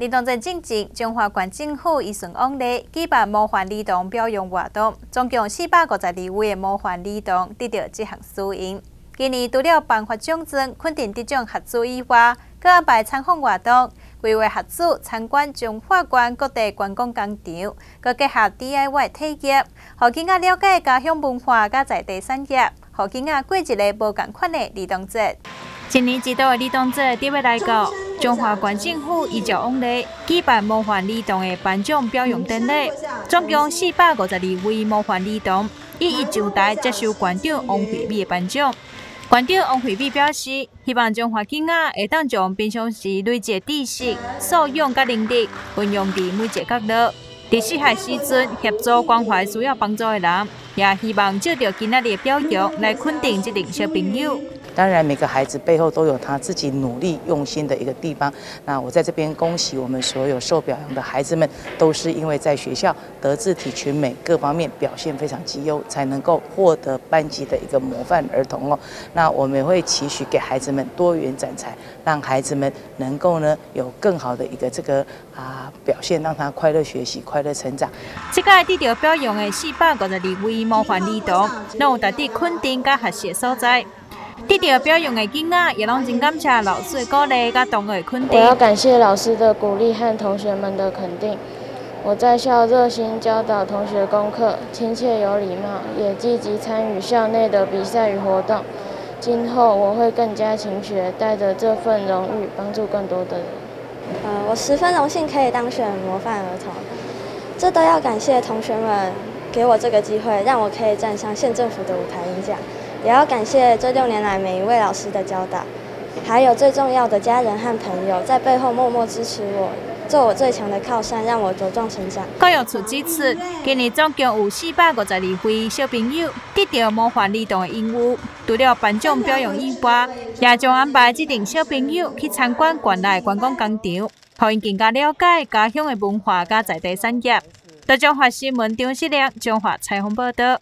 儿童节正值，中华县政府以顺往例举办模范儿童表扬活动，总共四百五十二位模范儿童得到这项殊荣。今年除了颁发奖状、肯定得奖学子以外，佮安排参访活动，规划学子参观中华县各地观光工厂，佮结合 DIY 体验，互囡仔了解家乡文化佮在地产业，互囡仔过一个无共款的儿童节。今年一度的儿童节特别来到。中华县政府依照往例举办模范儿童的颁奖表扬典礼，总共四百五十二位模范儿童一一上台接受县长王惠美的颁奖。县长王惠美表示，希望中华囡仔会当将平常时累积知识、素养甲能力运用伫每一个角落，伫适合时阵协助关怀需要帮助的人，也希望借着今仔日的表扬来肯定这群小朋友。当然，每个孩子背后都有他自己努力用心的一个地方。那我在这边恭喜我们所有受表扬的孩子们，都是因为在学校德智体群美各方面表现非常极优，才能够获得班级的一个模范儿童哦。那我们也会期许给孩子们多元展才，让孩子们能够呢有更好的一个这个啊表现，让他快乐学习、快乐成长。这个得到表扬的四百五十二位模范儿童，那有达到肯定甲学习所在。得到表扬的囡仔，也拢真感谢老师的鼓励甲同学肯定。我要感谢老师的鼓励和同学们的肯定。我在校热心教导同学功课，亲切有礼貌，也积极参与校内的比赛与活动。今后我会更加勤学，带着这份荣誉帮助更多的人。呃，我十分荣幸可以当选模范儿童，这都要感谢同学们给我这个机会，让我可以站上县政府的舞台演讲。也要感谢这六年来每一位老师的教导，还有最重要的家人和朋友在背后默默支持我，做我最强的靠山，让我茁壮成长。教育处指出，今年总共有四百五十二位小朋友得到模范儿童的任务，除了颁奖表扬以外，也将安排指定小朋友去参观县内观光工厂，让因更加了解家乡的文化和在地产业。中华新闻张世亮、中华采访报道。